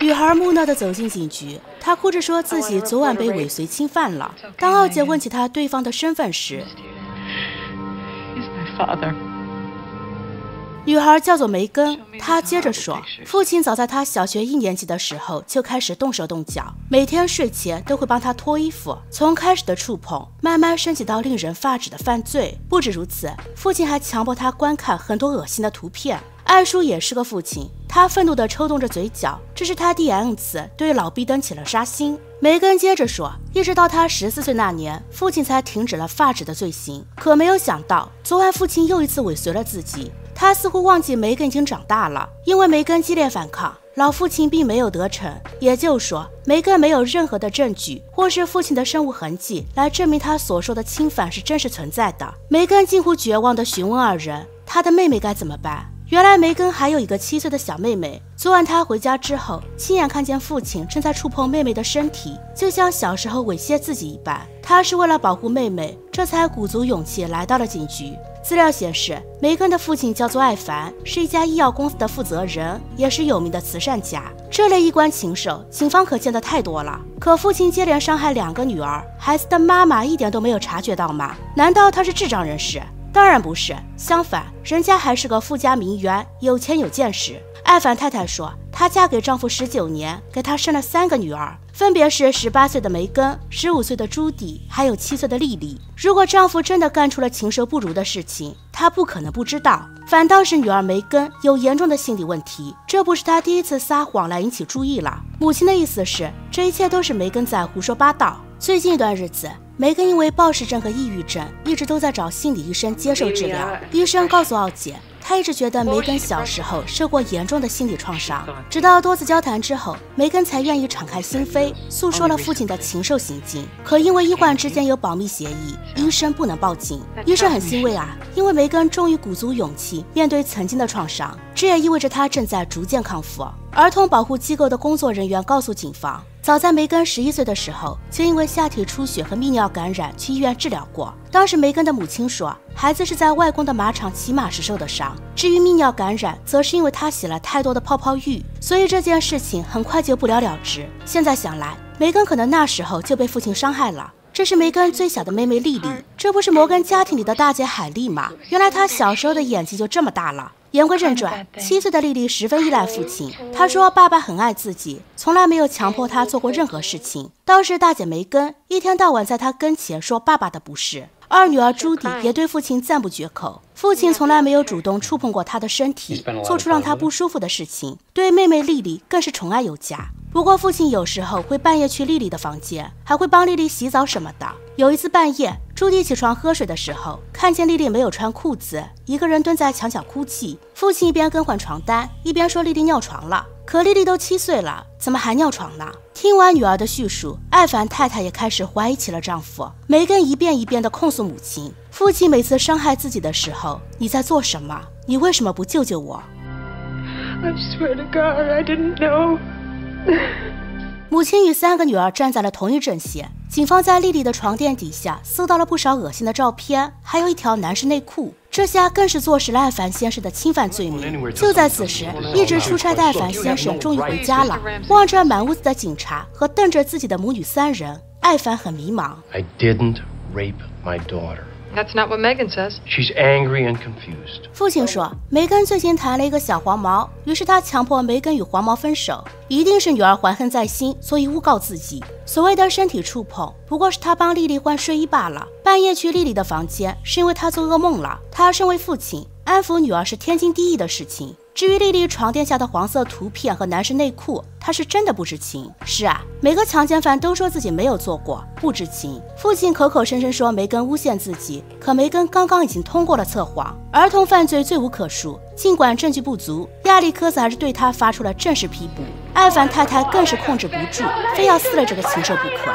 女孩木讷地走进警局，她哭着说自己昨晚被尾随侵犯了。当奥姐问起她对方的身份时，女孩叫做梅根，她接着说，父亲早在她小学一年级的时候就开始动手动脚，每天睡前都会帮她脱衣服。从开始的触碰，慢慢升级到令人发指的犯罪。不止如此，父亲还强迫她观看很多恶心的图片。艾叔也是个父亲，他愤怒地抽动着嘴角，这是他第 N 次对老毕登起了杀心。梅根接着说，一直到他十四岁那年，父亲才停止了发指的罪行。可没有想到，昨晚父亲又一次尾随了自己。他似乎忘记梅根已经长大了，因为梅根激烈反抗，老父亲并没有得逞。也就是说，梅根没有任何的证据或是父亲的生物痕迹来证明他所说的侵犯是真实存在的。梅根近乎绝望地询问二人：“他的妹妹该怎么办？”原来梅根还有一个七岁的小妹妹。昨晚他回家之后，亲眼看见父亲正在触碰妹妹的身体，就像小时候猥亵自己一般。他是为了保护妹妹，这才鼓足勇气来到了警局。资料显示，梅根的父亲叫做艾凡，是一家医药公司的负责人，也是有名的慈善家。这类衣冠禽兽，警方可见的太多了。可父亲接连伤害两个女儿，孩子的妈妈一点都没有察觉到吗？难道他是智障人士？当然不是，相反，人家还是个富家名媛，有钱有见识。艾凡太太说，她嫁给丈夫十九年，给他生了三个女儿。分别是十八岁的梅根、十五岁的朱迪，还有七岁的莉莉。如果丈夫真的干出了禽兽不如的事情，她不可能不知道。反倒是女儿梅根有严重的心理问题，这不是她第一次撒谎来引起注意了。母亲的意思是，这一切都是梅根在胡说八道。最近一段日子，梅根因为暴食症和抑郁症，一直都在找心理医生接受治疗。医生告诉奥姐。他一直觉得梅根小时候受过严重的心理创伤，直到多次交谈之后，梅根才愿意敞开心扉，诉说了父亲的禽兽行径。可因为医患之间有保密协议，医生不能报警。医生很欣慰啊，因为梅根终于鼓足勇气面对曾经的创伤，这也意味着他正在逐渐康复。儿童保护机构的工作人员告诉警方。早在梅根十一岁的时候，就因为下体出血和泌尿感染去医院治疗过。当时梅根的母亲说，孩子是在外公的马场骑马时受的伤。至于泌尿感染，则是因为他洗了太多的泡泡浴，所以这件事情很快就不了了之。现在想来，梅根可能那时候就被父亲伤害了。这是梅根最小的妹妹莉莉，这不是摩根家庭里的大姐海莉吗？原来她小时候的眼睛就这么大了。言归正传，七岁的丽丽十分依赖父亲。她说：“爸爸很爱自己，从来没有强迫她做过任何事情。”倒是大姐梅根，一天到晚在她跟前说爸爸的不是。二女儿朱迪也对父亲赞不绝口，父亲从来没有主动触碰过她的身体，做出让她不舒服的事情。对妹妹丽丽更是宠爱有加。不过父亲有时候会半夜去丽丽的房间，还会帮丽丽洗澡什么的。有一次半夜，朱迪起床喝水的时候，看见丽丽没有穿裤子，一个人蹲在墙角哭泣。父亲一边更换床单，一边说丽丽尿床了。可丽丽都七岁了，怎么还尿床呢？听完女儿的叙述，艾凡太太也开始怀疑起了丈夫。梅根一遍一遍地控诉母亲：父亲每次伤害自己的时候，你在做什么？你为什么不救救我？母亲与三个女儿站在了同一阵线。警方在丽丽的床垫底下搜到了不少恶心的照片，还有一条男士内裤。这下更是坐实了艾凡先生的侵犯罪名。就在此时，一直出差的艾凡先生终于回家了。望着满屋子的警察和瞪着自己的母女三人，艾凡很迷茫。I didn't rape my daughter. That's not what Megan says. She's angry and confused. 父亲说，梅根最近谈了一个小黄毛，于是他强迫梅根与黄毛分手。一定是女儿怀恨在心，所以诬告自己。所谓的身体触碰，不过是他帮丽丽换睡衣罢了。半夜去丽丽的房间，是因为她做噩梦了。他身为父亲，安抚女儿是天经地义的事情。至于丽丽床垫下的黄色图片和男士内裤，她是真的不知情。是啊，每个强奸犯都说自己没有做过，不知情。父亲口口声声说梅根诬陷自己，可梅根刚刚已经通过了测谎。儿童犯罪罪无可恕，尽管证据不足，亚历克斯还是对他发出了正式批捕。艾凡太太更是控制不住，非要撕了这个禽兽不可。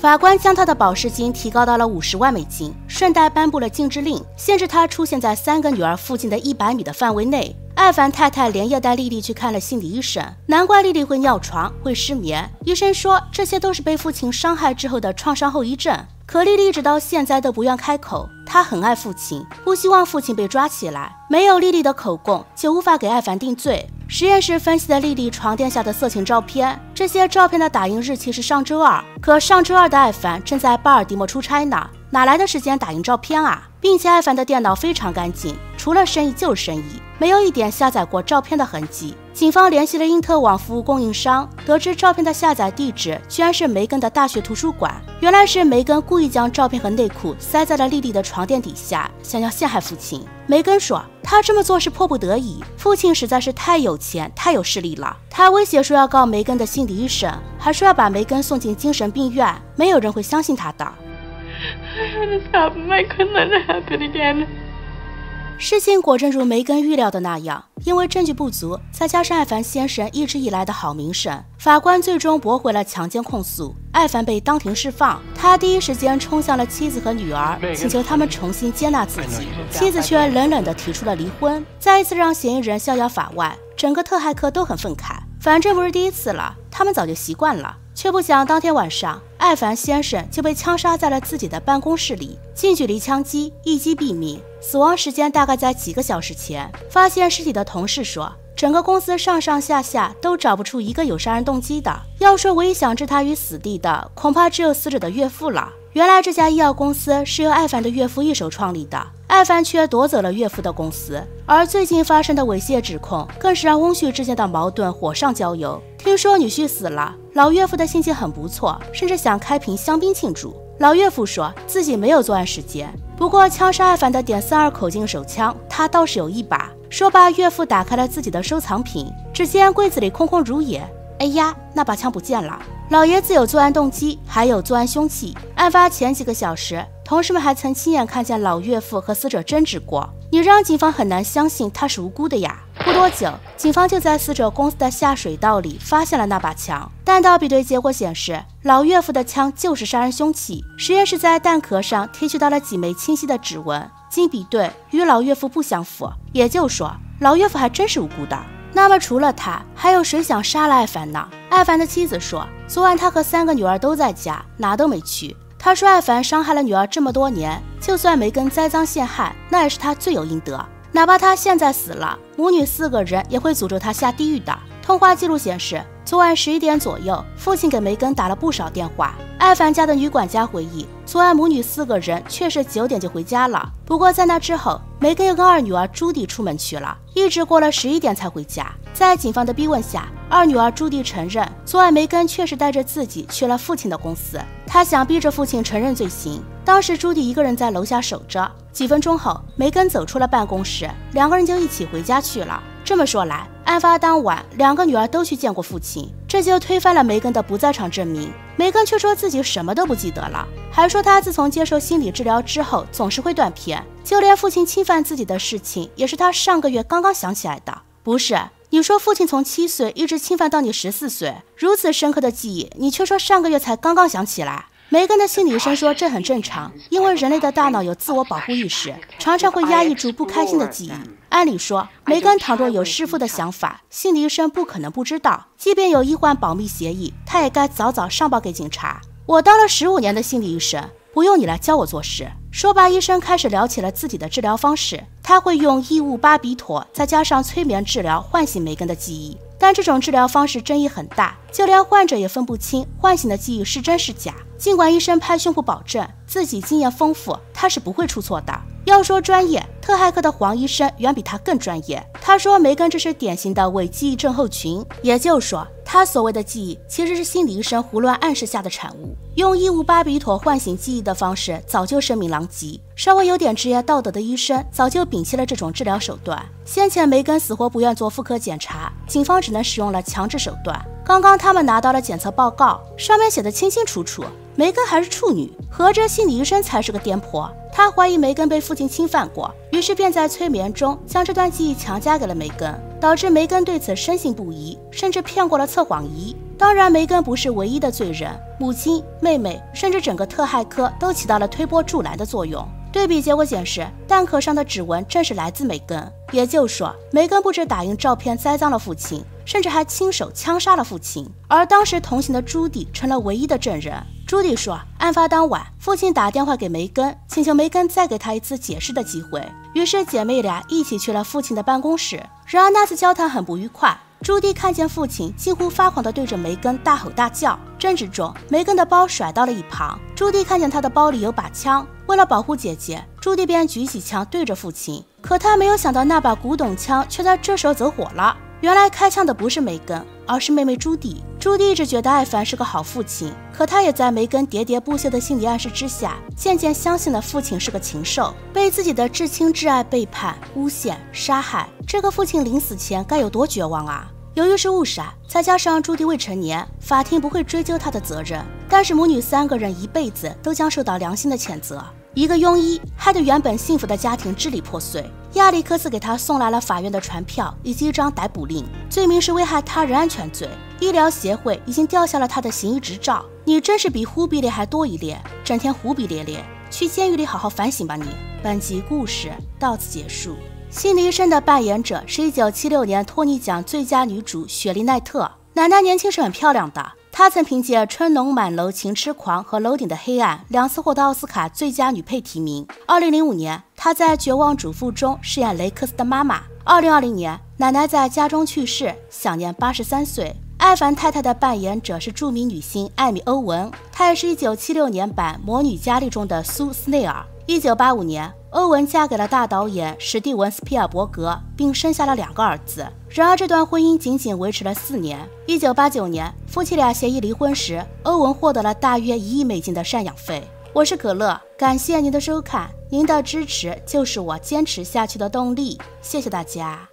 法官将他的保释金提高到了五十万美金，顺带颁布了禁制令，限制他出现在三个女儿附近的一百米的范围内。艾凡太太连夜带丽丽去看了心理医生，难怪丽丽会尿床、会失眠。医生说这些都是被父亲伤害之后的创伤后遗症。可丽丽直到现在都不愿开口，她很爱父亲，不希望父亲被抓起来。没有丽丽的口供，就无法给艾凡定罪。实验室分析了丽丽床垫下的色情照片，这些照片的打印日期是上周二。可上周二的艾凡正在巴尔的摩出差呢，哪来的时间打印照片啊？并且艾凡的电脑非常干净，除了生意就是生意，没有一点下载过照片的痕迹。警方联系了因特网服务供应商，得知照片的下载地址居然是梅根的大学图书馆。原来是梅根故意将照片和内裤塞在了丽丽的床垫底下，想要陷害父亲。梅根说，他这么做是迫不得已，父亲实在是太有钱、太有势力了。他威胁说要告梅根的心理医生，还说要把梅根送进精神病院。没有人会相信他的。事情果真如梅根预料的那样，因为证据不足，再加上艾凡先生一直以来的好名声，法官最终驳回了强奸控诉，艾凡被当庭释放。他第一时间冲向了妻子和女儿，请求他们重新接纳自己。妻子却冷冷地提出了离婚，再一次让嫌疑人逍遥法外。整个特骇克都很愤慨，反正不是第一次了，他们早就习惯了。却不想当天晚上，艾凡先生就被枪杀在了自己的办公室里，近距离枪击，一击毙命，死亡时间大概在几个小时前。发现尸体的同事说，整个公司上上下下都找不出一个有杀人动机的。要说唯一想置他于死地的，恐怕只有死者的岳父了。原来这家医药公司是由艾凡的岳父一手创立的，艾凡却夺走了岳父的公司。而最近发生的猥亵指控，更是让翁婿之间的矛盾火上浇油。听说女婿死了，老岳父的心情很不错，甚至想开瓶香槟庆祝。老岳父说自己没有作案时间，不过枪杀艾凡的点三二口径手枪，他倒是有一把。说罢，岳父打开了自己的收藏品，只见柜子里空空如也。哎呀，那把枪不见了！老爷子有作案动机，还有作案凶器。案发前几个小时，同事们还曾亲眼看见老岳父和死者争执过。你让警方很难相信他是无辜的呀！多久，警方就在死者公司的下水道里发现了那把枪。弹道比对结果显示，老岳父的枪就是杀人凶器。实验室在弹壳上提取到了几枚清晰的指纹，经比对与老岳父不相符，也就是说，老岳父还真是无辜的。那么除了他，还有谁想杀了艾凡呢？艾凡的妻子说，昨晚他和三个女儿都在家，哪都没去。他说，艾凡伤害了女儿这么多年，就算没跟栽赃陷害，那也是他罪有应得。哪怕他现在死了，母女四个人也会诅咒他下地狱的。通话记录显示，昨晚十一点左右，父亲给梅根打了不少电话。艾凡家的女管家回忆，昨晚母女四个人确实九点就回家了。不过在那之后，梅根又跟二女儿朱迪出门去了，一直过了十一点才回家。在警方的逼问下，二女儿朱迪承认，昨晚梅根确实带着自己去了父亲的公司，她想逼着父亲承认罪行。当时朱迪一个人在楼下守着。几分钟后，梅根走出了办公室，两个人就一起回家去了。这么说来，案发当晚，两个女儿都去见过父亲，这就推翻了梅根的不在场证明。梅根却说自己什么都不记得了，还说他自从接受心理治疗之后，总是会断片，就连父亲侵犯自己的事情，也是他上个月刚刚想起来的。不是，你说父亲从七岁一直侵犯到你十四岁，如此深刻的记忆，你却说上个月才刚刚想起来。梅根的心理医生说，这很正常，因为人类的大脑有自我保护意识，常常会压抑住不开心的记忆。按理说，梅根倘若有弑父的想法，心理医生不可能不知道。即便有医患保密协议，他也该早早上报给警察。我当了十五年的心理医生，不用你来教我做事。说罢，医生开始聊起了自己的治疗方式。他会用异物巴比妥，再加上催眠治疗，唤醒梅根的记忆。但这种治疗方式争议很大，就连患者也分不清唤醒的记忆是真是假。尽管医生拍胸脯保证自己经验丰富，他是不会出错的。要说专业，特海克的黄医生远比他更专业。他说梅根这是典型的伪记忆症候群，也就是说。他所谓的记忆，其实是心理医生胡乱暗示下的产物。用异物巴比妥唤醒记忆的方式，早就声名狼藉。稍微有点职业道德的医生，早就摒弃了这种治疗手段。先前梅根死活不愿做妇科检查，警方只能使用了强制手段。刚刚他们拿到了检测报告，上面写的清清楚楚，梅根还是处女，合着心理医生才是个颠婆。他怀疑梅根被父亲侵犯过，于是便在催眠中将这段记忆强加给了梅根。导致梅根对此深信不疑，甚至骗过了测谎仪。当然，梅根不是唯一的罪人，母亲、妹妹，甚至整个特害科都起到了推波助澜的作用。对比结果显示，弹壳上的指纹正是来自梅根，也就是说，梅根不止打印照片栽赃了父亲，甚至还亲手枪杀了父亲。而当时同行的朱迪成了唯一的证人。朱迪说，案发当晚，父亲打电话给梅根，请求梅根再给他一次解释的机会。于是姐妹俩一起去了父亲的办公室。然而那次交谈很不愉快。朱迪看见父亲近乎发狂地对着梅根大吼大叫，争执中，梅根的包甩到了一旁。朱迪看见他的包里有把枪，为了保护姐姐，朱迪便举起枪对着父亲。可他没有想到，那把古董枪却在这时候走火了。原来开枪的不是梅根，而是妹妹朱迪。朱迪一直觉得艾凡是个好父亲，可他也在梅根喋喋不休的心理暗示之下，渐渐相信了父亲是个禽兽，被自己的至亲至爱背叛、诬陷、杀害。这个父亲临死前该有多绝望啊！由于是误杀，再加上朱迪未成年，法庭不会追究他的责任。但是母女三个人一辈子都将受到良心的谴责。一个庸医害得原本幸福的家庭支离破碎。亚历克斯给他送来了法院的传票以及一张逮捕令，罪名是危害他人安全罪。医疗协会已经吊销了他的行医执照。你真是比忽必烈还多一列，整天忽必烈烈，去监狱里好好反省吧你。本集故事到此结束。心理医生的扮演者是一九七六年托尼奖最佳女主雪莉奈特。奶奶年轻时很漂亮的。她曾凭借《春浓满楼情痴狂》和《楼顶的黑暗》两次获得奥斯卡最佳女配提名。二零零五年，她在《绝望主妇》中饰演雷克斯的妈妈。二零二零年，奶奶在家中去世，享年八十三岁。艾凡太太的扮演者是著名女星艾米·欧文，她也是一九七六年版《魔女佳丽》中的苏·斯内尔。一九八五年，欧文嫁给了大导演史蒂文·斯皮尔伯格，并生下了两个儿子。然而，这段婚姻仅仅维持了四年。一九八九年，夫妻俩协议离婚时，欧文获得了大约一亿美金的赡养费。我是可乐，感谢您的收看，您的支持就是我坚持下去的动力。谢谢大家。